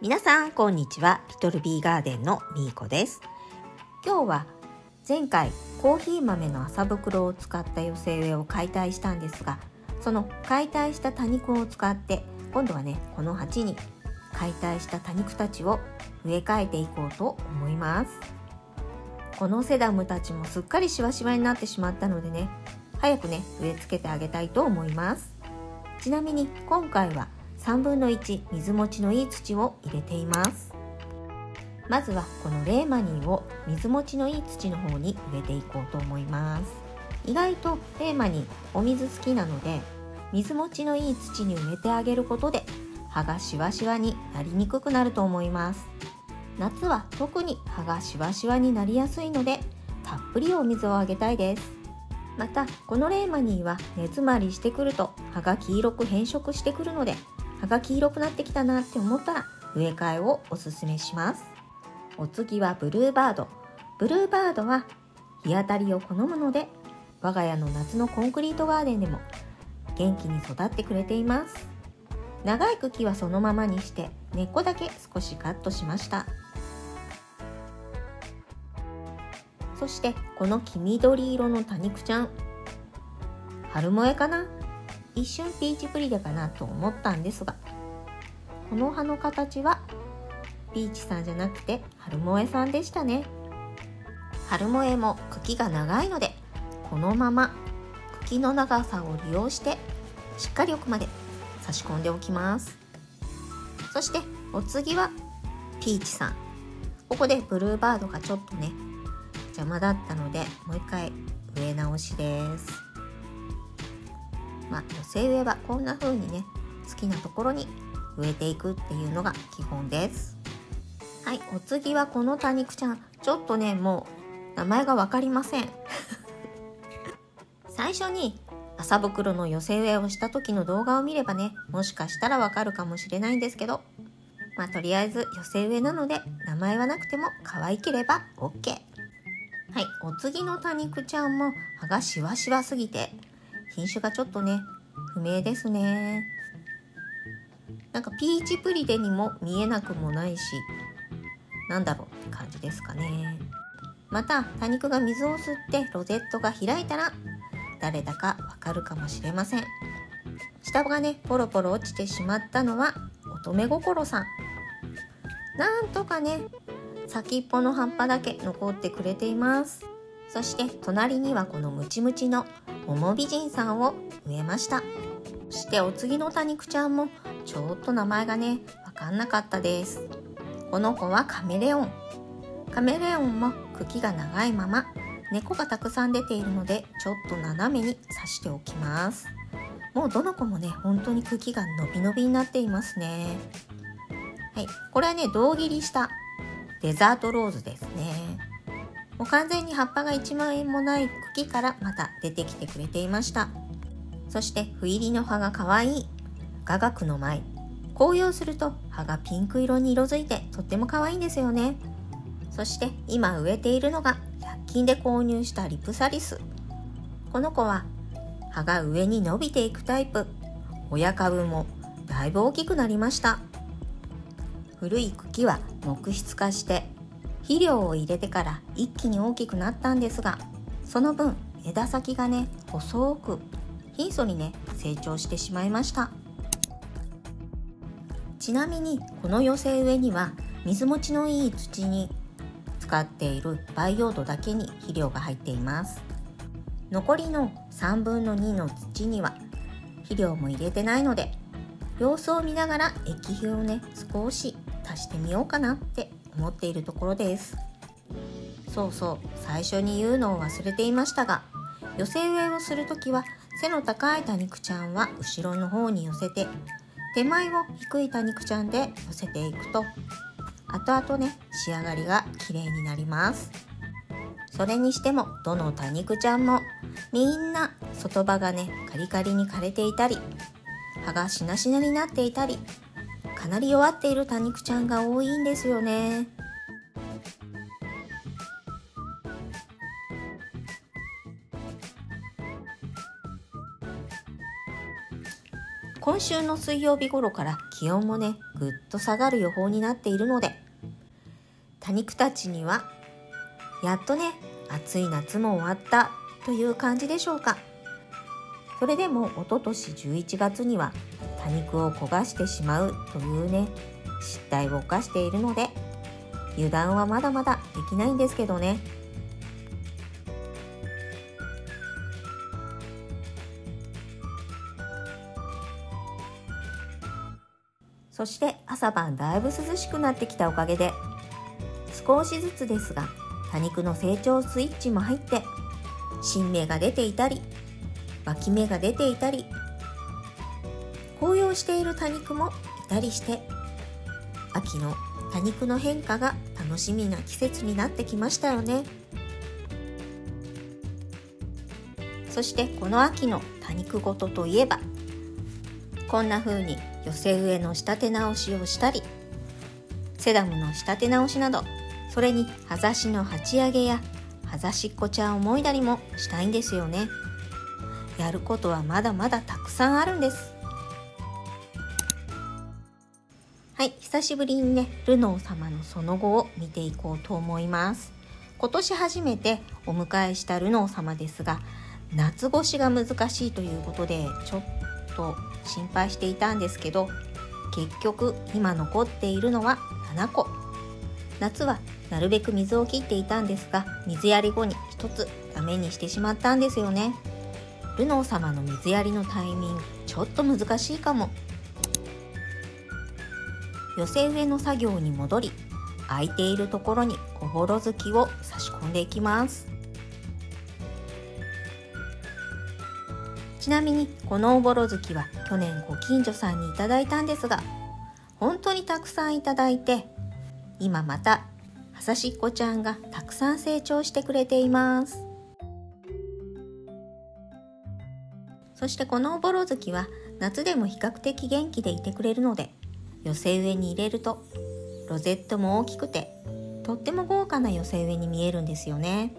皆さんこんにちは。リトルビーガーデンのみーこです。今日は前回コーヒー豆の麻袋を使った寄せ植えを解体したんですがその解体した多肉を使って今度はねこの鉢に解体した多肉たちを植え替えていこうと思います。このセダムたちもすっかりしわしわになってしまったのでね早くね植え付けてあげたいと思います。ちなみに今回は3分の1水持ちのいい土を入れています。まずはこのレーマニーを水持ちのいい土の方に植えていこうと思います。意外とレーマニーお水好きなので水持ちのいい土に植えてあげることで葉がしわしわになりにくくなると思います。夏は特に葉がしわしわになりやすいのでたっぷりお水をあげたいです。またこのレーマニーは根詰まりしてくると葉が黄色く変色してくるので葉が黄色くなってきたなって思ったら植え替えをおすすめします。お次はブルーバード。ブルーバードは日当たりを好むので我が家の夏のコンクリートガーデンでも元気に育ってくれています。長い茎はそのままにして根っこだけ少しカットしました。そしてこの黄緑色の多肉ちゃん。春萌えかな？一瞬ピーチプリデかなと思ったんですがこの葉の形はピーチさんじゃなくて春萌えさんでしたね。春萌えも茎が長いのでこのまま茎の長さを利用してしっかり奥まで差し込んでおきます。そしてお次はピーチさん。ここでブルーバードがちょっとね邪魔だったのでもう一回植え直しです。まあ、寄せ植えはこんな風にね好きなところに植えていくっていうのが基本です。はいお次はこの多肉ちゃん。ちょっとねもう名前が分かりません。最初に麻袋の寄せ植えをした時の動画を見ればねもしかしたらわかるかもしれないんですけどまあとりあえず寄せ植えなので名前はなくても可愛ければ OK はいお次の多肉ちゃんも葉がしわしわすぎて品種がちょっとね不明ですね。なんかピーチプリデにも見えなくもないしなんだろうって感じですかね。また多肉が水を吸ってロゼットが開いたら誰だかわかるかもしれません。下がねポロポロ落ちてしまったのは乙女心さん。なんとかね先っぽの葉っぱだけ残ってくれています。そして隣にはこのムチムチの桃美人さんを植えました。そしてお次の多肉ちゃんもちょっと名前がねわかんなかったです。この子はカメレオン。カメレオンも茎が長いまま根っこがたくさん出ているのでちょっと斜めに刺しておきます。もうどの子もね本当に茎が伸び伸びになっていますね。はい。これはね胴切りしたデザートローズですね。もう完全に葉っぱが1万円もない茎からまた出てきてくれていました。そして不入りの葉が可愛い。雅楽の舞。紅葉すると葉がピンク色に色づいてとっても可愛いんですよね。そして今植えているのが100均で購入したリプサリス。この子は葉が上に伸びていくタイプ。親株もだいぶ大きくなりました。古い茎は木質化して肥料を入れてから一気に大きくなったんですがその分枝先がね細く貧相にね成長してしまいました。ちなみにこの寄せ植えには水持ちのいい土に使っている培養土だけに肥料が入っています。残りの3分の2の土には肥料も入れてないので様子を見ながら液肥をね少し足してみようかなって思っているところです。そうそう最初に言うのを忘れていましたが寄せ植えをする時は背の高い多肉ちゃんは後ろの方に寄せて手前を低い多肉ちゃんで寄せていくと後々ね仕上がりが綺麗になります。それにしてもどの多肉ちゃんもみんな外葉がねカリカリに枯れていたり葉がしなしなになっていたりかなり弱っている多肉ちゃんが多いんですよね。今週の水曜日頃から気温もねぐっと下がる予報になっているので多肉たちにはやっとね暑い夏も終わったという感じでしょうか。それでも一昨年11月には多肉を焦がしてしまうというね失態を犯しているので油断はまだまだできないんですけどね。そして朝晩だいぶ涼しくなってきたおかげで少しずつですが多肉の成長スイッチも入って新芽が出ていたり脇芽が出ていたりしている多肉もいたりして秋の多肉の変化が楽しみな季節になってきましたよね。そしてこの秋の多肉ごとといえばこんな風に寄せ植えの仕立て直しをしたりセダムの仕立て直しなどそれに葉ざしの鉢上げや葉ざしっこ茶をもいだりもしたいんですよね。やることはまだまだたくさんあるんです。はい久しぶりにねルノー様のその後を見ていこうと思います。今年初めてお迎えしたルノー様ですが夏越しが難しいということでちょっと心配していたんですけど結局今残っているのは7個。夏はなるべく水を切っていたんですが水やり後に1つダメにしてしまったんですよね。ルノー様の水やりのタイミングちょっと難しいかも。寄せ植えの作業に戻り空いているところにおぼろ月を差し込んでいきます。ちなみにこのおぼろ月は去年ご近所さんにいただいたんですが本当にたくさんいただいて今またはさしっこちゃんがたくさん成長してくれています。そしてこのおぼろ月は夏でも比較的元気でいてくれるので寄せ植えに入れるとロゼットも大きくてとっても豪華な寄せ植えに見えるんですよね。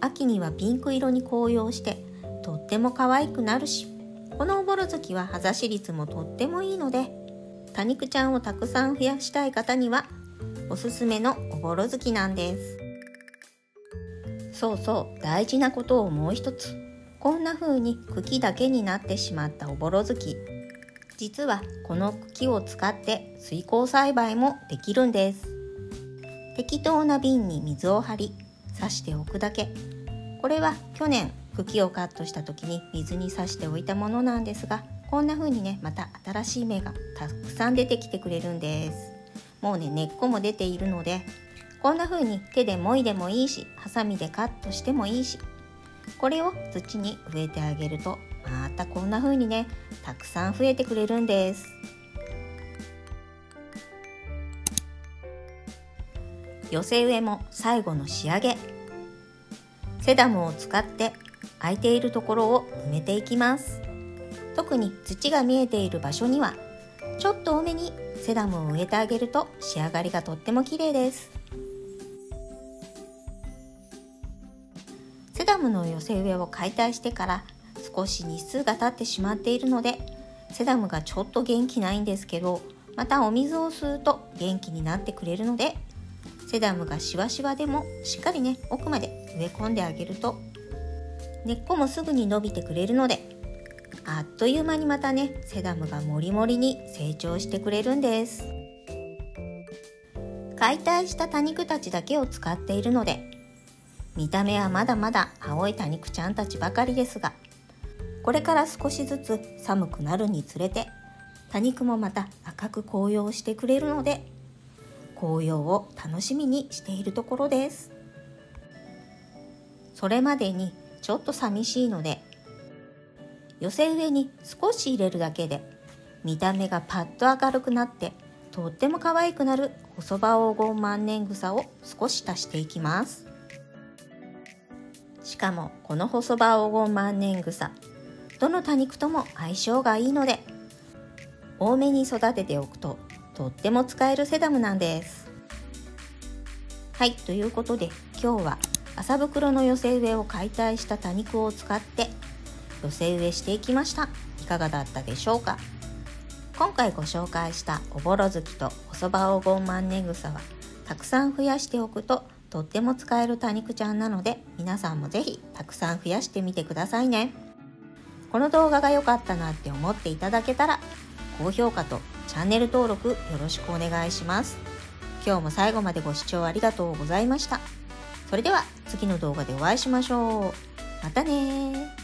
秋にはピンク色に紅葉してとっても可愛くなるしこのおぼろ月は葉ざし率もとってもいいので多肉ちゃんをたくさん増やしたい方にはおすすめのおぼろ月なんです。そうそう大事なことをもう一つ。こんな風に茎だけになってしまったおぼろ月。実はこの茎を使って水耕栽培もできるんです。適当な瓶に水を張り刺しておくだけ。これは去年茎をカットした時に水に刺しておいたものなんですがこんな風にねまた新しい芽がたくさん出てきてくれるんです。もうね根っこも出ているのでこんな風に手でもいでもいいしハサミでカットしてもいいしこれを土に植えてあげるとまたこんな風にねたくさん増えてくれるんです。寄せ植えも最後の仕上げ。セダムを使って空いているところを埋めていきます。特に土が見えている場所にはちょっと多めにセダムを植えてあげると仕上がりがとっても綺麗です。セダムの寄せ植えを解体してから少し日数が経ってしまっているのでセダムがちょっと元気ないんですけどまたお水を吸うと元気になってくれるのでセダムがしわしわでもしっかりね奥まで植え込んであげると根っこもすぐに伸びてくれるのであっという間にまたねセダムがもりもりに成長してくれるんです。解体した多肉たちだけを使っているので見た目はまだまだ青い多肉ちゃんたちばかりですがこれから少しずつ寒くなるにつれて多肉もまた赤く紅葉してくれるので紅葉を楽しみにしているところです。それまでにちょっと寂しいので寄せ植えに少し入れるだけで見た目がパッと明るくなってとっても可愛くなる細葉黄金万年草を少し足していきます。しかもこの細葉黄金万年草どの多肉とも相性がいいので多めに育てておくととっても使えるセダムなんです。はいということで今日は麻袋の寄せ植えを解体した多肉を使って寄せ植えしていきました。いかがだったでしょうか？今回ご紹介したおぼろ月とおそば黄金マンネ草はたくさん増やしておくととっても使える多肉ちゃんなので皆さんもぜひたくさん増やしてみてくださいね。この動画が良かったなって思っていただけたら高評価とチャンネル登録よろしくお願いします。今日も最後までご視聴ありがとうございました。それでは次の動画でお会いしましょう。またね